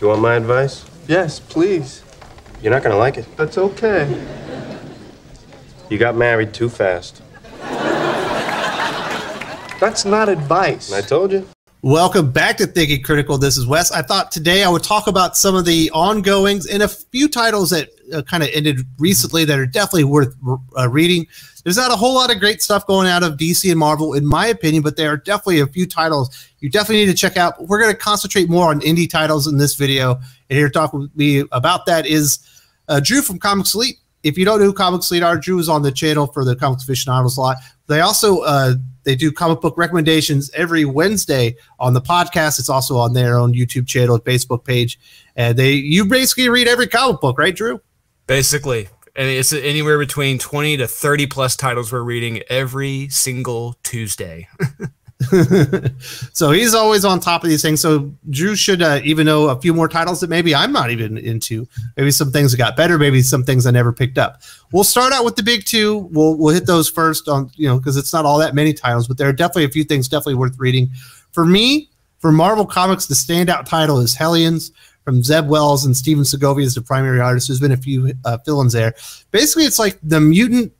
You want my advice? Yes, please. You're not gonna like it. That's okay. You got married too fast. That's not advice. I told you. Welcome back to Thinking Critical. This is Wes. I thought today I would talk about some of the ongoings and a few titles that uh, kind of ended recently that are definitely worth uh, reading. There's not a whole lot of great stuff going out of DC and Marvel, in my opinion, but there are definitely a few titles you definitely need to check out. We're going to concentrate more on indie titles in this video. And here to talk with me about that is uh, Drew from Comics Elite. If you don't know who Comics Elite are, Drew is on the channel for the Comics Aficionados a lot. They also uh, they do comic book recommendations every Wednesday on the podcast. It's also on their own YouTube channel, Facebook page, and they you basically read every comic book, right, Drew? Basically, and it's anywhere between twenty to thirty plus titles we're reading every single Tuesday. so he's always on top of these things. So Drew should uh, even know a few more titles that maybe I'm not even into. Maybe some things got better. Maybe some things I never picked up. We'll start out with the big two. We'll we'll hit those first on you know because it's not all that many titles, but there are definitely a few things definitely worth reading. For me, for Marvel Comics, the standout title is Hellions from Zeb Wells and Stephen Segovia as the primary artist. There's been a few uh, fill-ins there. Basically, it's like the mutant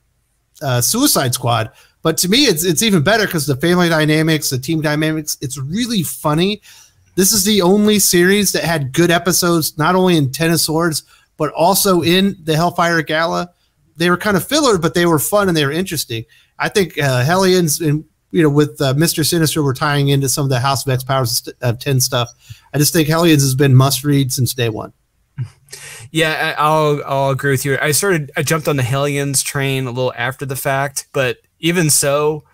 uh, Suicide Squad but to me, it's it's even better because the family dynamics, the team dynamics, it's really funny. This is the only series that had good episodes, not only in Ten of Swords, but also in the Hellfire Gala. They were kind of filler, but they were fun and they were interesting. I think uh, Hellions and you know with uh, Mister Sinister, we're tying into some of the House of X Powers of Ten stuff. I just think Hellions has been must read since day one. Yeah, I'll I'll agree with you. I started I jumped on the Hellions train a little after the fact, but even so,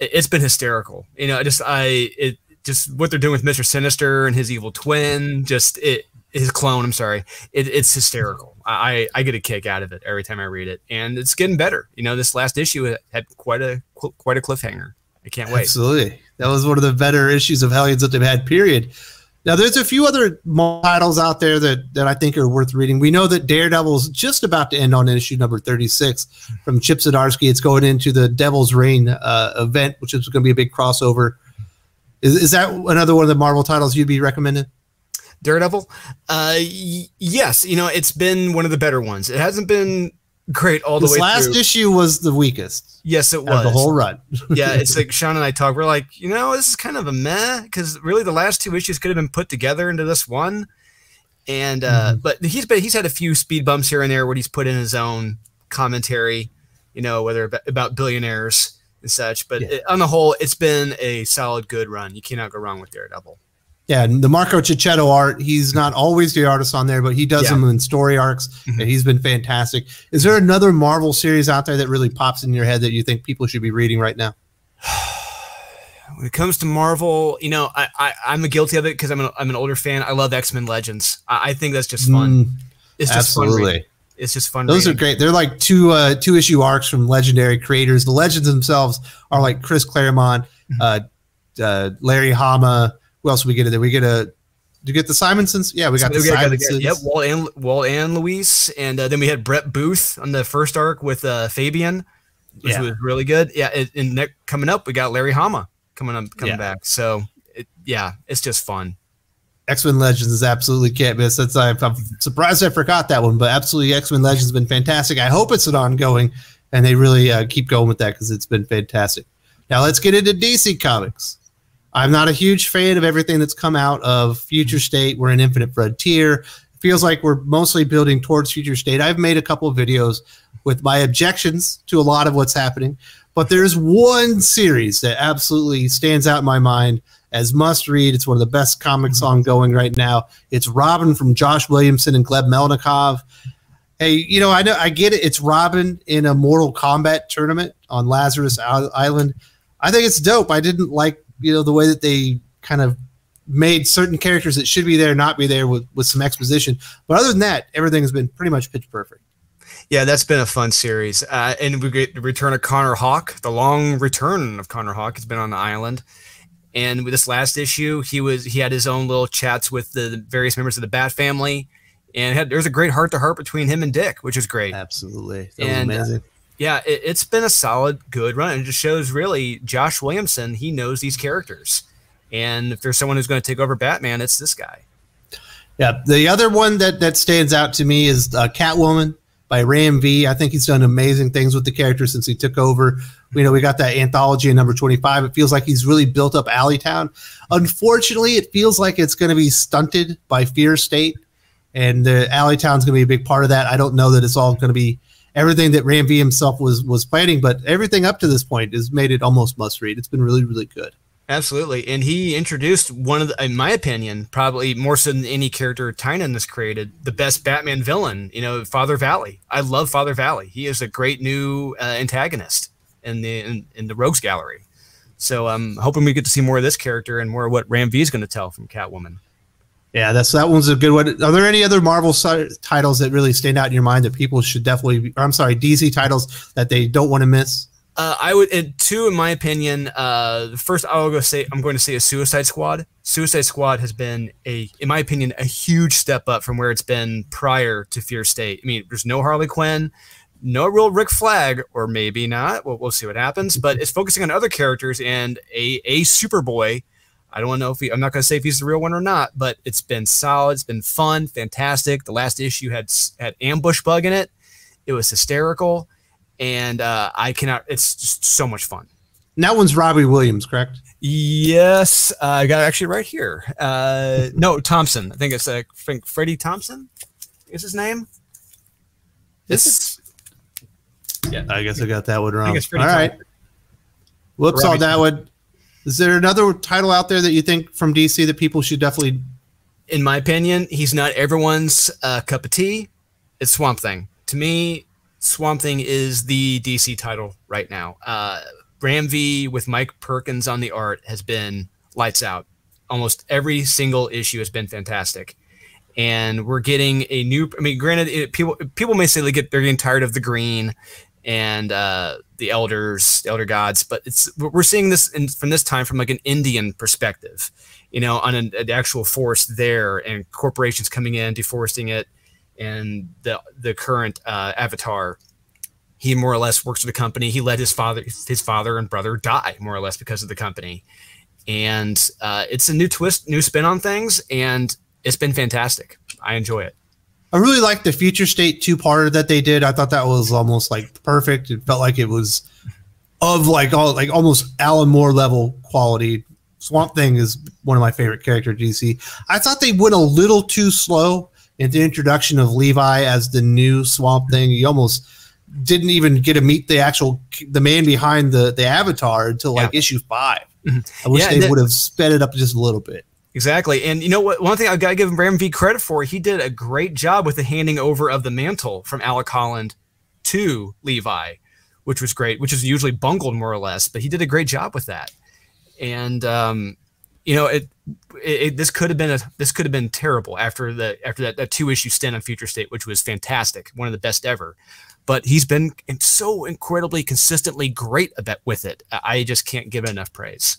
it's been hysterical. You know, just I it just what they're doing with Mister Sinister and his evil twin, just it his clone. I'm sorry, it, it's hysterical. I I get a kick out of it every time I read it, and it's getting better. You know, this last issue had quite a quite a cliffhanger. I can't wait. Absolutely, that was one of the better issues of Hellions that they've had. Period. Now, there's a few other titles out there that, that I think are worth reading. We know that Daredevil's just about to end on issue number 36 from Chip Zdarsky. It's going into the Devil's Reign uh, event, which is going to be a big crossover. Is, is that another one of the Marvel titles you'd be recommending? Daredevil? Uh, y- yes. You know, it's been one of the better ones. It hasn't been great all the way. this way last through. issue was the weakest. Yes, it was the whole run. yeah, it's like Sean and I talk. We're like, you know, this is kind of a meh because really the last two issues could have been put together into this one. And uh, mm-hmm. but he's been he's had a few speed bumps here and there where he's put in his own commentary, you know, whether about billionaires and such. But yeah. it, on the whole, it's been a solid, good run. You cannot go wrong with Daredevil. Yeah, the Marco Checchetto art, he's not always the artist on there, but he does yeah. them in story arcs, mm-hmm. and he's been fantastic. Is there another Marvel series out there that really pops in your head that you think people should be reading right now? when it comes to Marvel, you know, I, I I'm guilty of it because I'm an, I'm an older fan. I love X Men Legends. I, I, think that's just fun. Mm, it's just absolutely. Fun it's just fun. Those reading. are great. They're like two uh, two issue arcs from legendary creators. The legends themselves are like Chris Claremont, mm-hmm. uh, uh, Larry Hama, who else we get in there? We get a do you get the Simonsons? Yeah, we got so the we Simonsons. Yep, Walt and Walt and Louise, and uh, then we had Brett Booth on the first arc with uh, Fabian, which yeah. was really good. Yeah, and, and coming up, we got Larry Hama coming up, coming yeah. back. So it, yeah, it's just fun. X Men Legends is absolutely can't miss. That's I'm, I'm surprised I forgot that one, but absolutely X Men Legends has been fantastic. I hope it's an ongoing, and they really uh, keep going with that because it's been fantastic. Now let's get into DC Comics. I'm not a huge fan of everything that's come out of Future mm-hmm. State. We're in Infinite Frontier. It feels like we're mostly building towards Future State. I've made a couple of videos with my objections to a lot of what's happening, but there's one series that absolutely stands out in my mind as must read. It's one of the best comics mm-hmm. ongoing right now. It's Robin from Josh Williamson and Gleb Melnikov. Hey, you know, I know I get it. It's Robin in a Mortal Kombat tournament on Lazarus Island. I think it's dope. I didn't like you know the way that they kind of made certain characters that should be there not be there with, with some exposition. But other than that, everything has been pretty much pitch perfect. Yeah, that's been a fun series. Uh, and we get the return of Connor Hawke. The long return of Connor Hawke has been on the island. And with this last issue, he was he had his own little chats with the various members of the Bat family, and had, there's a great heart to heart between him and Dick, which is great. Absolutely, that and, amazing. Uh, yeah, it, has been a solid, good run. It just shows really Josh Williamson. He knows these characters, and if there's someone who's going to take over Batman, it's this guy. Yeah, the other one that that stands out to me is uh, Catwoman by Ram V. I think he's done amazing things with the character since he took over. You know, we got that anthology in number 25. It feels like he's really built up Alleytown. Unfortunately, it feels like it's going to be stunted by Fear State, and the Alleytown's going to be a big part of that. I don't know that it's all going to be everything that Ram V himself was was planning, but everything up to this point has made it almost must read. It's been really, really good. Absolutely. And he introduced one of the, in my opinion, probably more so than any character Tynion has created, the best Batman villain, you know, Father Valley. I love Father Valley. He is a great new uh, antagonist in the in, in, the Rogues Gallery. So I'm hoping we get to see more of this character and more of what Ram V is going to tell from Catwoman. Yeah, that's that one's a good one. Are there any other Marvel titles that really stand out in your mind that people should definitely? Be, I'm sorry, DC titles that they don't want to miss? Uh, I would two, in my opinion. Uh, first, I'll go say I'm going to say a Suicide Squad. Suicide Squad has been a, in my opinion, a huge step up from where it's been prior to Fear State. I mean, there's no Harley Quinn, no real Rick Flag, or maybe not. We'll, we'll see what happens. But it's focusing on other characters and a a Superboy. I don't know if he, I'm not going to say if he's the real one or not, but it's been solid. It's been fun, fantastic. The last issue had had Ambush Bug in it. It was hysterical and uh, I cannot. It's just so much fun. And that one's Robbie Williams, correct? Yes, uh, I got it actually right here. Uh, no, Thompson. I think it's uh, I think Freddie Thompson is his name. This is. Yeah, I guess I got that one wrong. All Thompson. right. Whoops on that one. Is there another title out there that you think from DC that people should definitely? In my opinion, he's not everyone's uh, cup of tea. It's Swamp Thing. To me, Swamp Thing is the DC title right now. Uh, Ram V with Mike Perkins on the art has been lights out. Almost every single issue has been fantastic, and we're getting a new. I mean, granted, it, people people may say they get they're getting tired of the green and uh, the elders, the elder gods, but it's we're seeing this in, from this time from like an Indian perspective, you know, on an, an actual forest there and corporations coming in, deforesting it, and the the current uh, avatar. He more or less works for the company. He let his father his father and brother die more or less because of the company. And uh, it's a new twist new spin on things and it's been fantastic. I enjoy it i really like the future state two-parter that they did i thought that was almost like perfect it felt like it was of like all like almost alan moore level quality swamp thing is one of my favorite character dc i thought they went a little too slow in the introduction of Levi as the new Swamp Thing, you almost didn't even get to meet the actual the man behind the the avatar until like yeah. issue 5 mm-hmm. I wish yeah, they would have sped it up just a little bit. Exactly, and you know what? One thing I've got to give Ram V credit for, he did a great job with the handing over of the mantle from Alec Holland to Levi, which was great. Which is usually bungled more or less, but he did a great job with that. And um, you know, it, it, it, this could have been a this could have been terrible after the after that, that two issue stint on Future State, which was fantastic, one of the best ever. But he's been so incredibly consistently great about with it. I just can't give enough praise.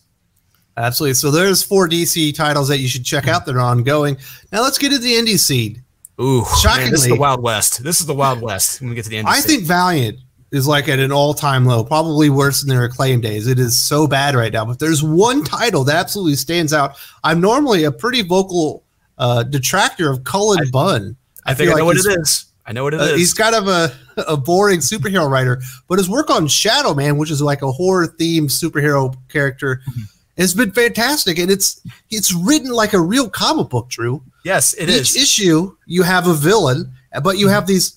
Absolutely. So there's four DC titles that you should check out that are ongoing. Now let's get to the indie scene. Ooh, shockingly, man, this is the Wild West. This is the Wild West when we get to the indie. I scene. think Valiant is like at an all-time low, probably worse than their acclaim days. It is so bad right now. But there's one title that absolutely stands out. I'm normally a pretty vocal uh, detractor of Cullen I, Bunn. I, I think I know like what it is. I know what it uh, is. He's kind of a, a boring superhero writer, but his work on Shadow Man, which is like a horror themed superhero character, mm-hmm. Has been fantastic. And it's it's written like a real comic book, Drew. Yes, it Each is. issue, you have a villain, but you have these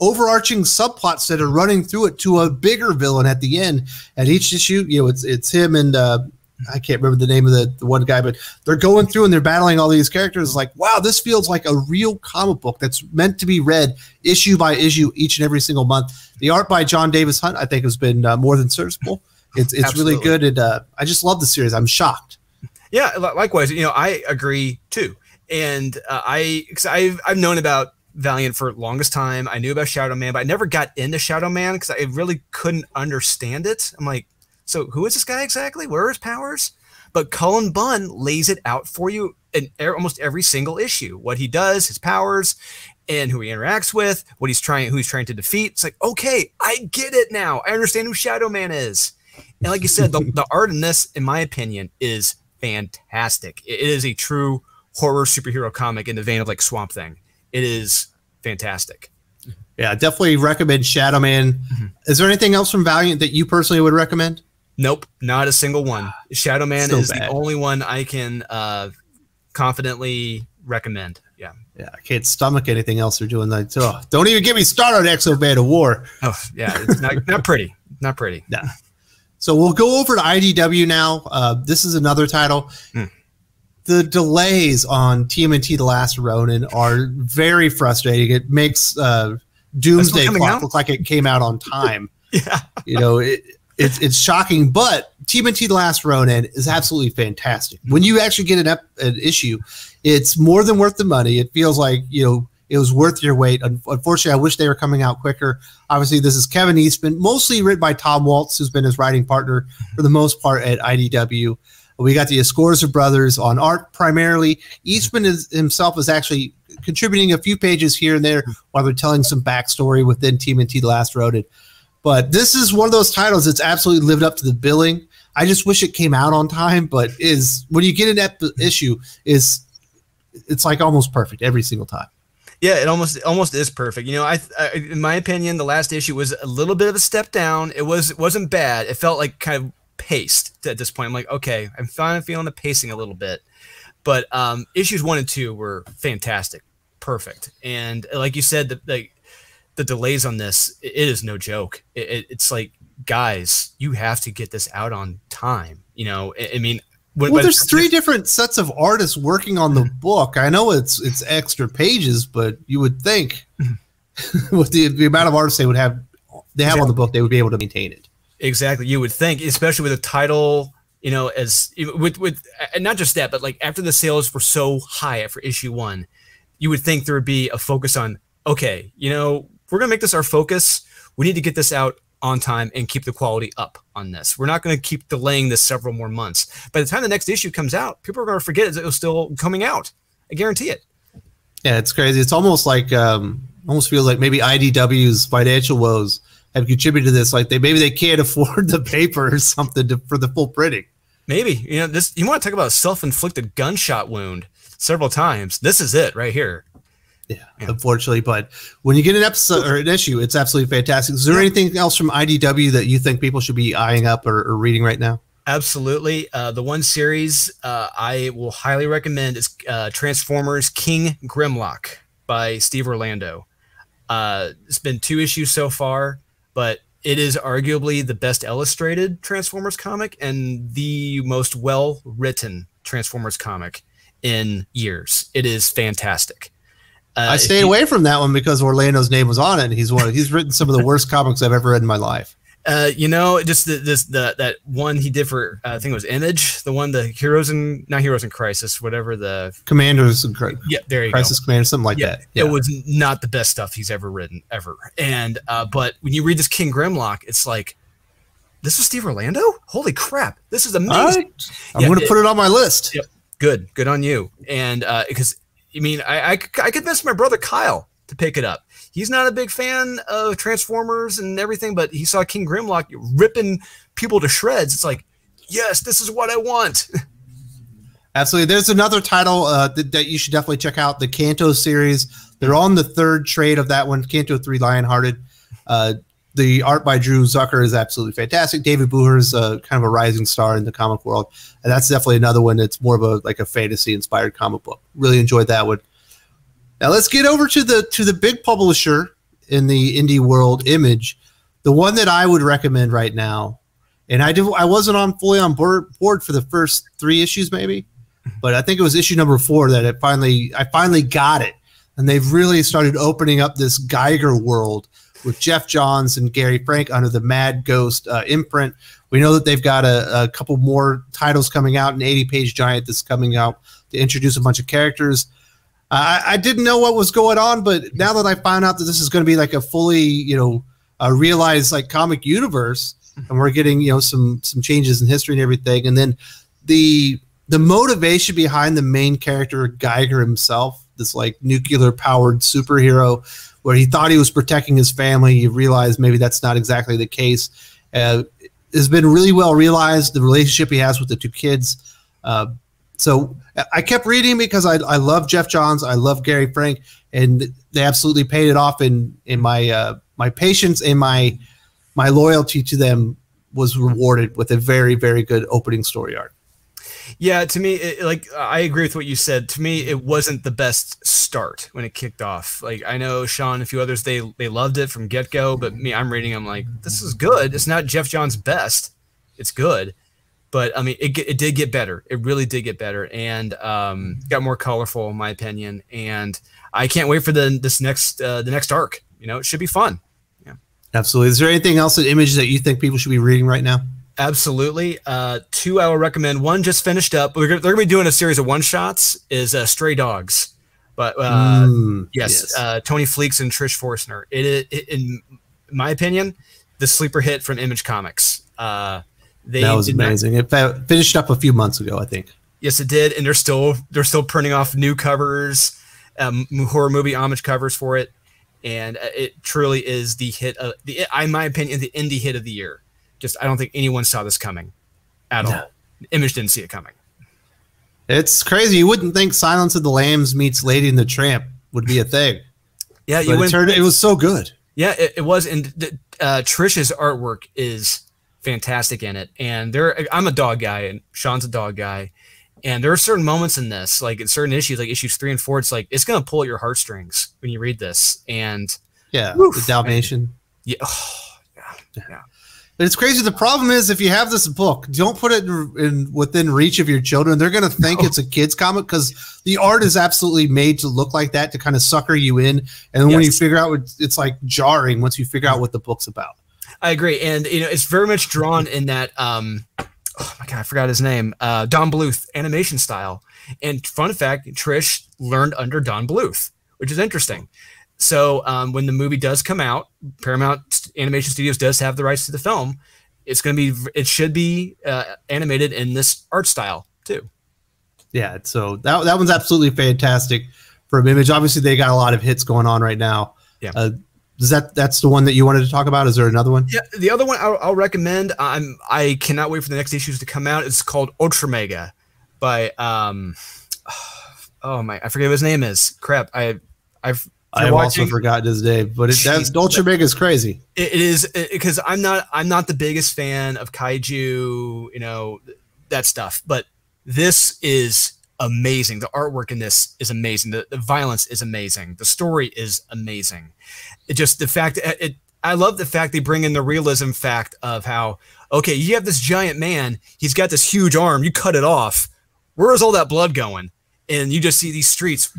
overarching subplots that are running through it to a bigger villain at the end. At each issue, you know, it's it's him and uh, I can't remember the name of the, the one guy, but they're going through and they're battling all these characters. It's like, wow, this feels like a real comic book that's meant to be read issue by issue each and every single month. The art by Jon Davis-Hunt, I think, has been uh, more than serviceable. It's it's really good, and uh, I just love the series. I'm shocked. Yeah, likewise. You know, I agree too, and uh, I because I've I've known about Valiant for longest time. I knew about Shadow Man, but I never got into Shadow Man because I really couldn't understand it. I'm like, so who is this guy exactly? Where are his powers? But Cullen Bunn lays it out for you in almost every single issue. What he does, his powers, and who he interacts with, what he's trying, who he's trying to defeat. It's like, okay, I get it now. I understand who Shadow Man is. And like you said, the, the art in this, in my opinion, is fantastic. It is a true horror superhero comic in the vein of like Swamp Thing. It is fantastic. Yeah, definitely recommend Shadow Man. Mm-hmm. Is there anything else from Valiant that you personally would recommend? Nope, not a single one. Shadow Man So is bad. the only one I can uh, confidently recommend. Yeah. Yeah, I can't stomach anything else they're doing. Like, oh, don't even get me started on X-O Manowar. Oh, yeah. It's not not pretty. Not pretty. Yeah. So we'll go over to IDW now. Uh, this is another title. Hmm. The delays on TMNT: The Last Ronin are very frustrating. It makes uh, Doomsday Clock out? look like it came out on time. Yeah. you know, it, it's it's shocking. But TMNT: The Last Ronin is absolutely fantastic. When you actually get an, ep- an issue, it's more than worth the money. It feels like you know it was worth your wait. Unfortunately, I wish they were coming out quicker. Obviously, this is Kevin Eastman, mostly written by Tom Waltz, who's been his writing partner for the most part at IDW. We got the Escorza brothers on art primarily. Eastman is, himself is actually contributing a few pages here and there while they're telling some backstory within Team TMNT: The Last Ronin. But this is one of those titles that's absolutely lived up to the billing. I just wish it came out on time, but is when you get an ep- issue, is it's like almost perfect every single time. Yeah, it almost almost is perfect. You know, I, I in my opinion, the last issue was a little bit of a step down. It was it wasn't bad. It felt like kind of paced at this point. I'm like, okay, I'm finally feeling the pacing a little bit. But um, issues one and two were fantastic, perfect. And like you said, the like the delays on this, it is no joke. It, it, it's like, guys, you have to get this out on time. You know, I, I mean, Well, there's three different sets of artists working on the mm-hmm. book. I know it's it's extra pages, but you would think mm-hmm. with the, the amount of artists they would have they have on the book, they would be able to maintain it. Exactly. You would think, especially with a title, you know, as with with and not just that, but like after the sales were so high for issue one, you would think there would be a focus on, okay, you know, we're gonna make this our focus. We need to get this out on time and keep the quality up on this. We're not going to keep delaying this several more months. By the time the next issue comes out, people are going to forget it was still coming out. I guarantee it. Yeah, it's crazy. It's almost like um, almost feels like maybe IDW's financial woes have contributed to this. Like they maybe they can't afford the paper or something to, for the full printing. Maybe you know this. You want to talk about a self-inflicted gunshot wound several times. This is it right here. Yeah, unfortunately, but when you get an episode or an issue, it's absolutely fantastic. Is there anything else from IDW that you think people should be eyeing up or, or reading right now? Absolutely. Uh, the one series uh, I will highly recommend is uh, Transformers King Grimlock by Steve Orlando. Uh, it's been two issues so far, but it is arguably the best illustrated Transformers comic and the most well written Transformers comic in years. It is fantastic. Uh, I stayed you- away from that one because Orlando's name was on it. And he's one. He's written some of the worst comics I've ever read in my life. Uh, you know, just the, this the that one he did for uh, I think it was Image, the one the Heroes in not Heroes in Crisis, whatever the Commanders and Cri- yeah there you Crisis go. Commander, something like yeah, that. Yeah, it was not the best stuff he's ever written ever. And uh, but when you read this King Grimlock, it's like this is Steve Orlando. Holy crap, this is amazing. right. I'm Yeah, going to it- put it on my list. Yep. Good, good on you. And uh, because I mean, I? I convinced my brother Kyle to pick it up. He's not a big fan of Transformers and everything, but he saw King Grimlock ripping people to shreds. It's like, yes, this is what I want. Absolutely. There's another title uh, that, that you should definitely check out the Canto series. They're on the third trade of that one, Canto 3 Lionhearted. Uh, the art by Drew Zucker is absolutely fantastic. David Booher is uh, kind of a rising star in the comic world. And that's definitely another one that's more of a like a fantasy inspired comic book. Really enjoyed that one. Now let's get over to the to the big publisher in the indie world, Image. The one that I would recommend right now, and I did I wasn't on fully on board, board for the first three issues, maybe but I think it was issue number four that it finally I finally got it, and they've really started opening up this Geiger world with Geoff Johns and Gary Frank under the Mad Ghost uh, imprint. We know that they've got a, a couple more titles coming out, an 80 page giant that's coming out to introduce a bunch of characters. I, I didn't know what was going on, but now that I found out that this is going to be like a fully, you know, realized like comic universe, and we're getting you know some some changes in history and everything, and then the the motivation behind the main character Geiger himself, this like nuclear powered superhero, where he thought he was protecting his family, he realized maybe that's not exactly the case. Uh, has been really well realized. The relationship he has with the two kids, uh, So I kept reading because I, I love Geoff Johns, I love Gary Frank, and they absolutely paid it off. In in my uh, my patience and my my loyalty to them was rewarded with a very very good opening story arc. Yeah, to me, it, like I agree with what you said. To me, it wasn't the best start when it kicked off. Like I know Sean and a few others, they they loved it from get go, but me, I'm reading. I'm like, this is good. It's not Geoff Johns' best. It's good, but I mean, it it did get better. It really did get better, and um, got more colorful, in my opinion. And I can't wait for the this next uh, the next arc. You know, it should be fun. Yeah, absolutely. Is there anything else in Image that you think people should be reading right now? Absolutely. Uh, two I will recommend. One just finished up. We're gonna, they're going to be doing a series of one shots. Is uh, Stray Dogs, but uh, mm, yes, yes. Uh, Tony Fleecs and Trish Forstner. It, it, in my opinion, the sleeper hit from Image Comics. Uh, they that was amazing. Not, it finished up a few months ago, I think. Yes, it did, and they're still they're still printing off new covers, um, horror movie homage covers for it, and uh, it truly is the hit of the, I in my opinion, the indie hit of the year just I don't think anyone saw this coming at no. all. Image didn't see it coming. It's crazy. You wouldn't think Silence of the Lambs meets Lady and the Tramp would be a thing. Yeah, you it, turned, it was so good. Yeah, it, it was. And uh, Trish's artwork is fantastic in it. And there, I'm a dog guy, and Sean's a dog guy. And there are certain moments in this, like in certain issues, like issues three and four, it's like it's gonna pull at your heartstrings when you read this. And yeah, woof, the Dalmatian. yeah, oh, yeah, yeah. It's crazy. The problem is if you have this book, don't put it in, in within reach of your children. They're going to think no. it's a kids comic because the art is absolutely made to look like that to kind of sucker you in. And yes. when you figure out, what, it's like jarring once you figure out what the book's about. I agree, and you know it's very much drawn in that. Um, oh my god, I forgot his name. Uh, Don Bluth animation style. And fun fact: Trish learned under Don Bluth, which is interesting. So um, when the movie does come out, Paramount Animation Studios does have the rights to the film. It's going to be, it should be uh, animated in this art style too. Yeah, so that that one's absolutely fantastic from Image. Obviously, they got a lot of hits going on right now. Yeah. Uh, is that that's the one that you wanted to talk about? Is there another one? Yeah, the other one I'll, I'll recommend. I'm I cannot wait for the next issues to come out. It's called Ultra Mega by um, oh my, I forget what his name is. Crap, I I've I've watching, also forgotten his name, but it, that's Dolce Big is crazy. it is because I'm not I'm not the biggest fan of kaiju, you know, that stuff. But this is amazing. The artwork in this is amazing. The, the violence is amazing. The story is amazing. It just the fact it, it I love the fact they bring in the realism fact of how okay, you have this giant man, he's got this huge arm, you cut it off. Where is all that blood going? And you just see these streets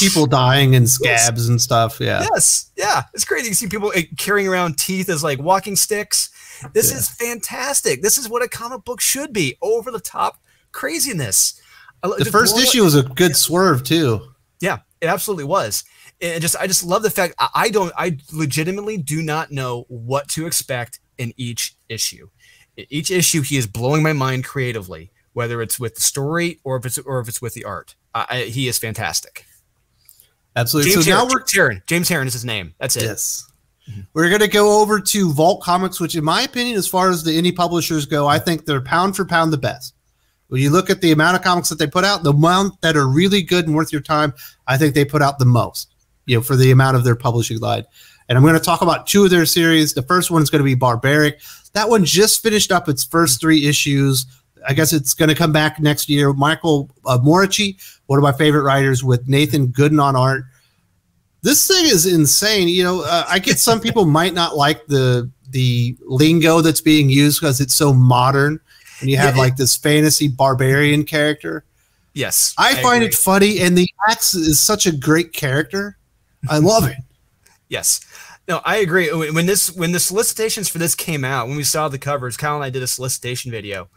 people dying in scabs yes. and stuff yeah. Yes yeah it's crazy. You see people eh, carrying around teeth as like walking sticks. This yeah. is fantastic. This is what a comic book should be over the top craziness the first issue was a good swerve too. Yeah it absolutely was. And just i just love the fact i don't i legitimately do not know what to expect in each issue. Each issue he is blowing my mind creatively whether it's with the story or if it's or if it's with the art uh, he is fantastic. Absolutely. James so Harren, now we're James Harren. James Harren is his name. That's it. Yes. We're going to go over to Vault Comics, which, in my opinion, as far as the indie publishers go, I think they're pound for pound the best. When you look at the amount of comics that they put out, the amount that are really good and worth your time, I think they put out the most, you know, for the amount of their publishing line. And I'm going to talk about two of their series. The first one is going to be Barbaric. That one just finished up its first three issues. I guess it's going to come back next year. Michael uh, Moriarty, one of my favorite writers, with Nathan Gooden on art. This thing is insane. You know, uh, I get some people might not like the the lingo that's being used because it's so modern, and you have yeah, like this fantasy barbarian character. Yes, I, I find agree. it funny, and the axe is such a great character. I love it. yes. No, I agree. When this when the solicitations for this came out, when we saw the covers, Kyle and I did a solicitation video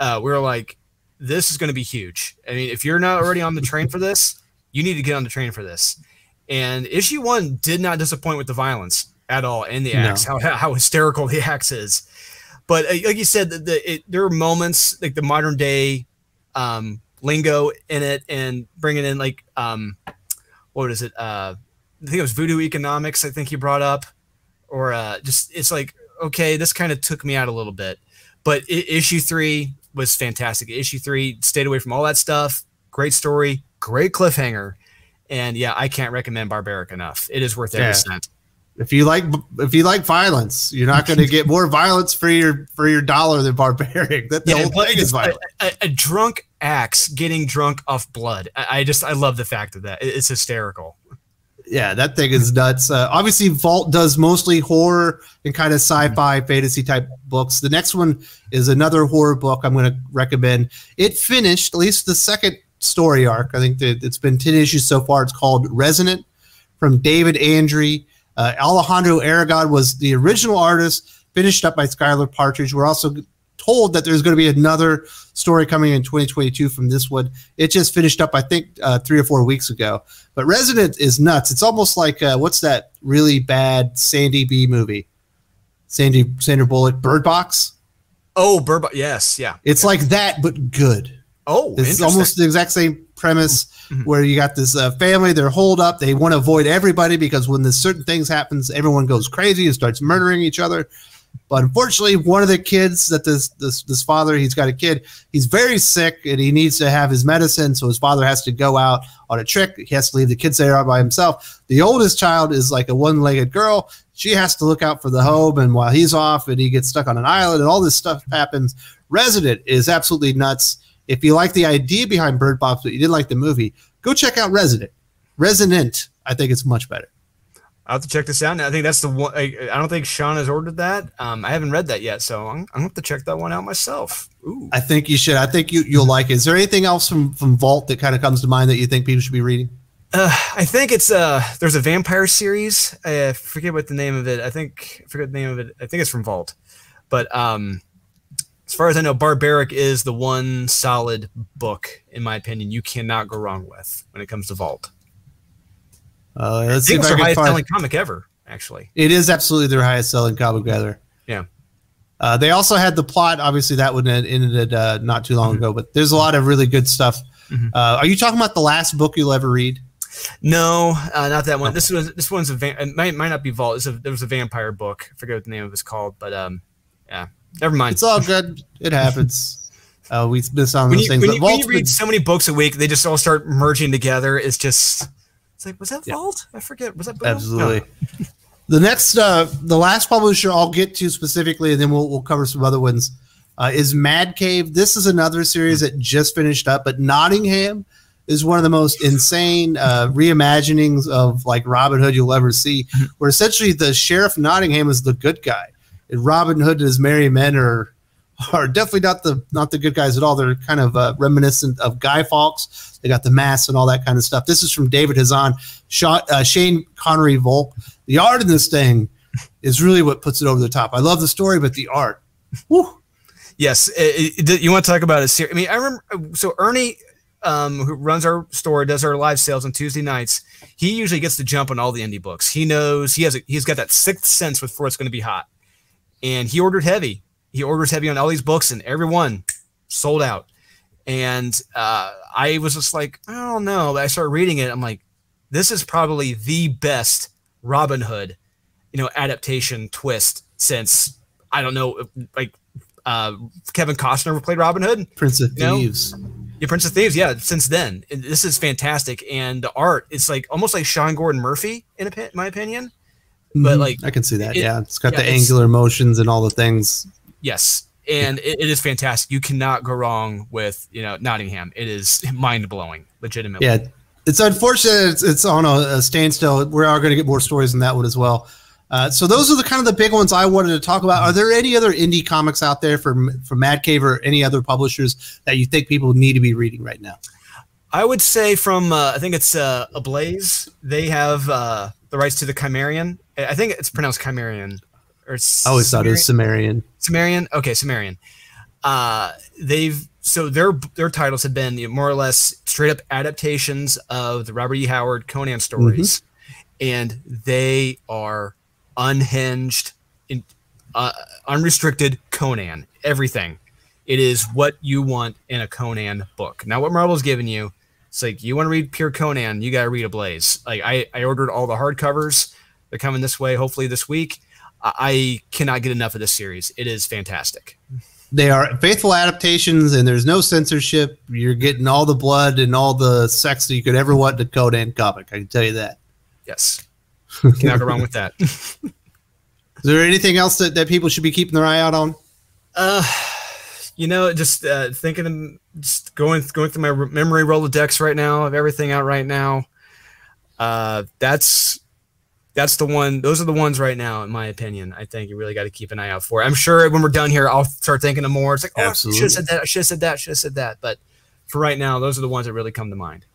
uh, we were like, this is going to be huge. I mean, if you're not already on the train for this, you need to get on the train for this. And issue one did not disappoint with the violence at all in the axe, no. how, how hysterical the axe is. But uh, like you said, the, the it, there are moments like the modern day um, lingo in it and bringing in like um, what is it? Uh, I think it was voodoo economics. I think he brought up, or uh, just it's like okay, this kind of took me out a little bit. But issue three, was fantastic. Issue three stayed away from all that stuff. Great story, great cliffhanger, and yeah, I can't recommend Barbaric enough. It is worth every Yeah. cent. If you like if you like violence, you're not going to get more violence for your for your dollar than barbaric. That the whole but thing is it's a, violent. a, a drunk axe getting drunk off blood. I, I just I love the fact of that. It's hysterical. Yeah, that thing is nuts. Uh, obviously, Vault does mostly horror and kind of sci-fi fantasy type books. The next one is another horror book I'm going to recommend. It finished at least the second story arc. I think that it's been ten issues so far. It's called Resonant from David Andry. Uh, Alejandro Aragon was the original artist, finished up by Skylar Partridge. We're also told that there's going to be another story coming in 2022 from this one. It just finished up, I think, uh, three or four weeks ago. But Resident is nuts. It's almost like uh, what's that really bad Sandy B movie? Sandy Sandra Bullock Bird Box. Oh, Burba, yes, yeah. It's like that, but good. Oh, It's almost the exact same premise Mhm. where you got this uh, family, they're holed up. They want to avoid everybody because when this certain things happens, everyone goes crazy and starts murdering each other. But unfortunately, one of the kids that this this this father, he's got a kid, he's very sick and he needs to have his medicine. So his father has to go out on a trick. He has to leave the kids there by himself. The oldest child is like a one-legged girl. She has to look out for the home, and while he's off, and he gets stuck on an island, and all this stuff happens. Resident is absolutely nuts. If you like the idea behind Bird Box, but you didn't like the movie, go check out Resident. Resonant, I think it's much better. I'll have to check this out. And I think that's the one. I, I don't think Sean has ordered that. Um, I haven't read that yet, so I'm, I'm gonna have to check that one out myself. Ooh. I think you should. I think you you'll like it. Is there anything else from from Vault that kind of comes to mind that you think people should be reading? Uh, I think it's uh there's a vampire series. I forget what the name of it. I think I forget the name of it. I think it's from Vault. But um as far as I know, Barbaric is the one solid book, in my opinion, you cannot go wrong with when it comes to Vault. Uh, let's see think if it's I their can highest find. selling comic ever, actually. It is absolutely their highest selling comic together. Yeah. Uh, they also had the plot. Obviously, that one ended uh, not too long ago. But there's a lot of really good stuff. Mhm. Uh, are you talking about the last book you'll ever read? No, uh, not that one. This was this one's a it might might not be Vault. It's a, there was a vampire book. I forget what the name of it's called, but um, yeah, never mind. It's all good. It happens. Uh, we miss on when those you, things. when, but you, when you Vault's been- read so many books a week, they just all start merging together. It's just, it's like, was that Yeah. Vault? I forget. Was that Boom? Absolutely. No. The next, uh, the last publisher I'll get to specifically, and then we'll, we'll cover some other ones, uh, is Mad Cave. This is another series that just finished up, but Nottingham is one of the most insane uh, reimaginings of like Robin Hood you'll ever see, where essentially the sheriff Nottingham is the good guy, and Robin Hood and his merry men are are definitely not the not the good guys at all. They're kind of uh, reminiscent of Guy Fawkes. They got the mask and all that kind of stuff. This is from David Hazan, shot, uh, Shane Connery Volk. The art in this thing is really what puts it over the top. I love the story, but the art, whew, Yes, it, it- you want to talk about a series? I mean, I remember. So Ernie, um, who runs our store, does our live sales on Tuesday nights. He usually gets to jump on all the indie books. He knows he has a, he's got that sixth sense with for what's going to be hot, and he ordered heavy. He orders heavy on all these books, and every one sold out. And uh, I was just like, I don't know. But I started reading it. I'm like, this is probably the best Robin Hood, you know, adaptation twist since I don't know, like uh, Kevin Costner played Robin Hood. Prince of. Thieves. Yeah, Prince of Thieves. Yeah, since then, And this is fantastic, and the art it's like almost like Sean Gordon Murphy in opi- my opinion. But, Mhm, like, I can see that. it- yeah, it's got yeah, the angular motions and all the things. Yes, and it, it is fantastic. You cannot go wrong with you know Nottingham. It is mind blowing, legitimately. Yeah, it's unfortunate. It's, it's on a, a standstill. We are going to get more stories in that one as well. Uh, so those are the kind of the big ones I wanted to talk about. Are there any other indie comics out there from from Mad Cave or any other publishers that you think people need to be reading right now? I would say from uh, I think it's uh, Ablaze. They have uh, the rights to the Cimmerian. I I think it's pronounced Cimmerian. Or I always thought it was Sumerian. Sumerian. Okay, Sumerian. Uh, they've so their their titles have been you know, more or less straight up adaptations of the Robert E. Howard Conan stories, and they are unhinged, in, uh, unrestricted Conan. Everything. It is what you want in a Conan book. Now, what Marvel's giving you, it's like you want to read pure Conan, you got to read Ablaze. Like I, I ordered all the hardcovers. They're coming this way, hopefully this week. I I cannot get enough of this series. It is fantastic. they are faithful adaptations, and there's no censorship. You're getting all the blood and all the sex that you could ever want in a Conan comic. I can tell you that. Yes, cannot go wrong with that. Is there anything else that, that people should be keeping their eye out on? Uh, you know, just uh, thinking, just going going through my re- memory rolodex right now of everything out right now. Uh, that's that's the one. Those are the ones right now, in my opinion. I think you really got to keep an eye out for. I'm sure when we're done here, I'll start thinking of more. It's like, oh, I should have said that. I should have said that. Should have said that. But for right now, those are the ones that really come to mind.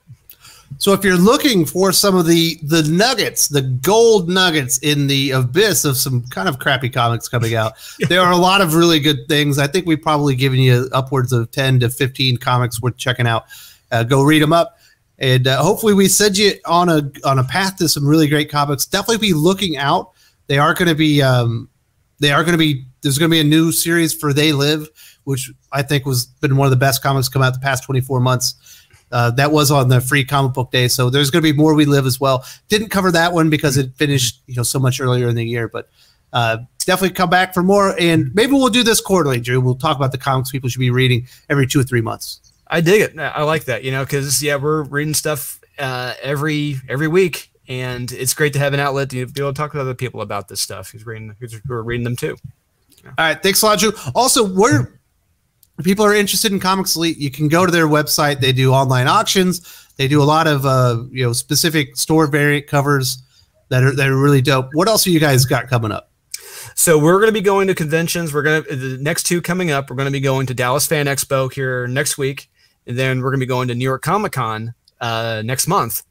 So if you're looking for some of the the nuggets, the gold nuggets in the abyss of some kind of crappy comics coming out, there are a lot of really good things. I think we've probably given you upwards of 10 to 15 comics worth checking out. Uh, go read them up. And uh, hopefully we send you on a on a path to some really great comics. Definitely be looking out. They are going to be um, they are going to be there's going to be a new series for They Live, which I think was been one of the best comics come out the past 24 months. Uh, that was on the free comic book day, so there's going to be more We Live as well. Didn't cover that one because it finished you know so much earlier in the year, but uh, definitely come back for more. And maybe we'll do this quarterly, Drew. We'll talk about the comics people should be reading every two or three months. I dig it. I like that. You know, because yeah, we're reading stuff uh, every every week, and it's great to have an outlet to be able to talk to other people about this stuff who's reading who's who are reading them too. Yeah. All right, thanks a lot, Drew. Also, where people are interested in Comics Elite, you can go to their website. They do online auctions. They do a lot of uh, you know specific store variant covers that are that are really dope. What else have you guys got coming up? So we're going to be going to conventions. We're going to the next two coming up. We're going to be going to Dallas Fan Expo here next week, and then we're going to be going to New York Comic Con uh, next month.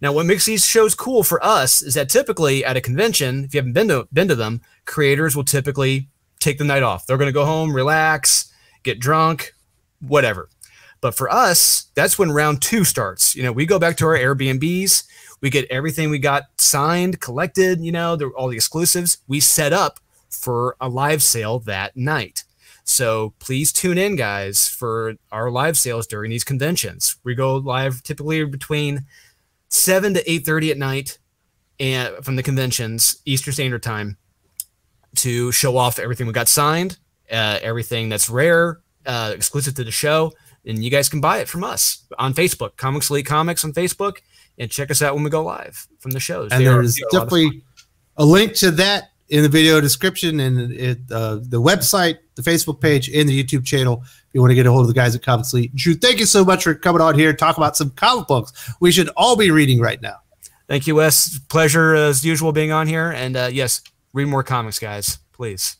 Now, what makes these shows cool for us is that typically at a convention, if you haven't been to been to them, creators will typically take the night off. They're going to go home, relax, get drunk, whatever. But for us, that's when round two starts. You know, we go back to our Airbnbs, we get everything we got signed, collected. You know, all the exclusives. We set up for a live sale that night. So please tune in, guys, for our live sales during these conventions. We go live typically between seven to eight thirty at night, and from the conventions Eastern Standard Time, to show off everything we got signed, uh, everything that's rare, uh, exclusive to the show, and you guys can buy it from us on Facebook, Comics Elite Comics on Facebook, and check us out when we go live from the shows. And there's definitely a, a link to that in the video description and it, uh, the website, the Facebook page, and the YouTube channel. If you want to get a hold of the guys at Comics Elite. Drew, thank you so much for coming on here talk about some comic books we should all be reading right now. Thank you, Wes. Pleasure as usual being on here. And uh, yes, read more comics, guys, please.